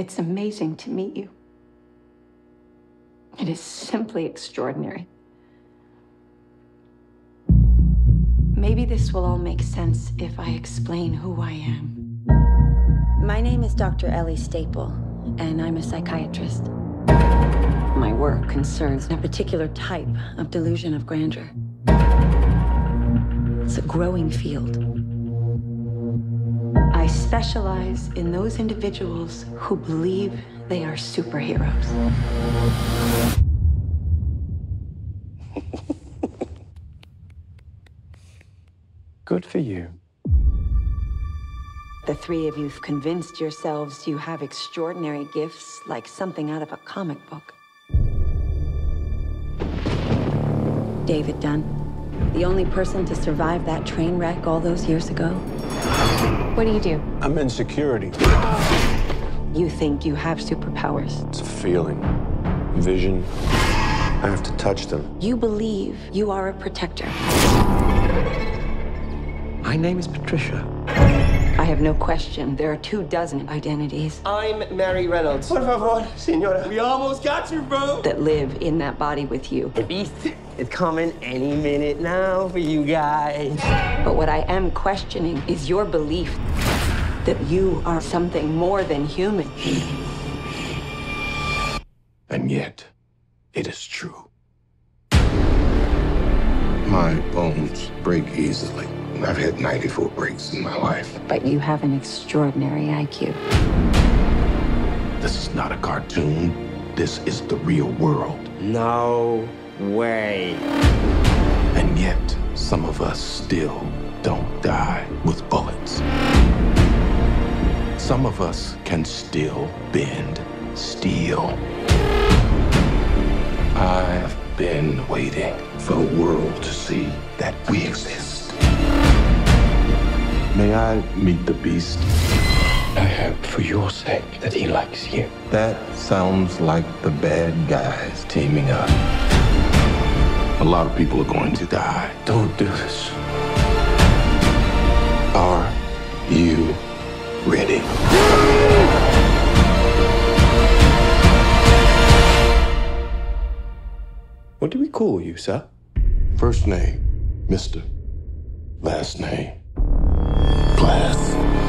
It's amazing to meet you. It is simply extraordinary. Maybe this will all make sense if I explain who I am. My name is Dr. Ellie Staple, and I'm a psychiatrist. My work concerns a particular type of delusion of grandeur. It's a growing field. I specialize in those individuals who believe they are superheroes. Good for you. The three of you've convinced yourselves you have extraordinary gifts like something out of a comic book. David Dunn, the only person to survive that train wreck all those years ago. What do you do? I'm in security. You think you have superpowers. It's a feeling, vision. I have to touch them. You believe you are a protector. My name is Patricia. I have no question there are two dozen identities I'm Mary Reynolds. Por favor, senora. We almost got you, bro. that live in that body with you. The beast is coming any minute now for you guys. But what I am questioning is your belief that you are something more than human. And yet, it is true. My bones break easily. I've had 94 breaks in my life. But you have an extraordinary IQ. This is not a cartoon. This is the real world. No way. And yet, some of us still don't die with bullets. Some of us can still bend steel. I've been waiting for the world to see that we exist. May I meet the beast? I hope for your sake that he likes you. That sounds like the bad guys teaming up. A lot of people are going to die. Don't do this. Are you ready? What do we call you, sir? First name, Mr. Last name, Glass.